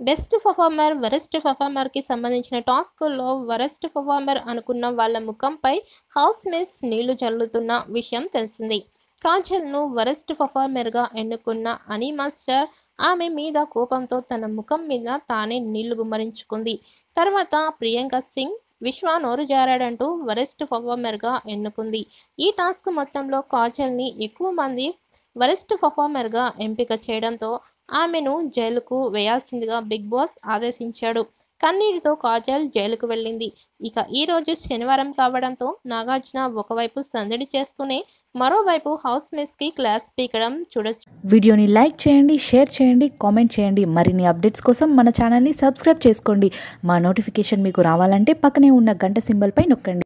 Best performer worst పర్ఫార్మర్కి సంబంధించిన టాస్క్లో worst performer అనుకున్న వాళ్ళ ముఖంపై హౌస్ మిస్ నీళ్ళు చల్లుతున్న విషయం తెలిసింది. కాజల్ను వరెస్ట్ పర్ఫార్మర్గా ఎన్నుకున్న అని మాస్టర్ ఆమె మీద కోపంతో తన ముఖం మీద తానే నీళ్ళు గుమ్మరించుకుంది. తర్వాత ప్రియాంక సింగ్ విశ్వ నోరు జారాడంటూ వరెస్ట్ పర్ఫార్మర్గా ఎన్నుకుంది. ఈ టాస్క్ మొత్తంలో కాజల్ని ఎక్కువ మంది వరెస్ట్ పర్ఫార్మర్గా ఎంపిక చేయడంతో ఆమెను జైలుకు వేయాల్సిందిగా బిగ్ బాస్ ఆదేశించాడు. కన్నీటితో కాజల్ జైలుకు వెళ్ళింది. ఇక ఈ రోజు శనివారం కావడంతో నాగార్జున ఒకవైపు సందడి చేస్తూనే మరోవైపు హౌస్కి క్లాస్ పీకడం చూడొచ్చు. వీడియోని లైక్ చేయండి షేర్ చేయండి కామెంట్ చేయండి. మరిన్ని అప్డేట్స్ కోసం మన ఛానల్ని సబ్స్క్రైబ్ చేసుకోండి. మా నోటిఫికేషన్ మీకు రావాలంటే పక్కనే ఉన్న గంట సింబల్పై నొక్కండి.